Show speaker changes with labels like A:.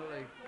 A: definitely.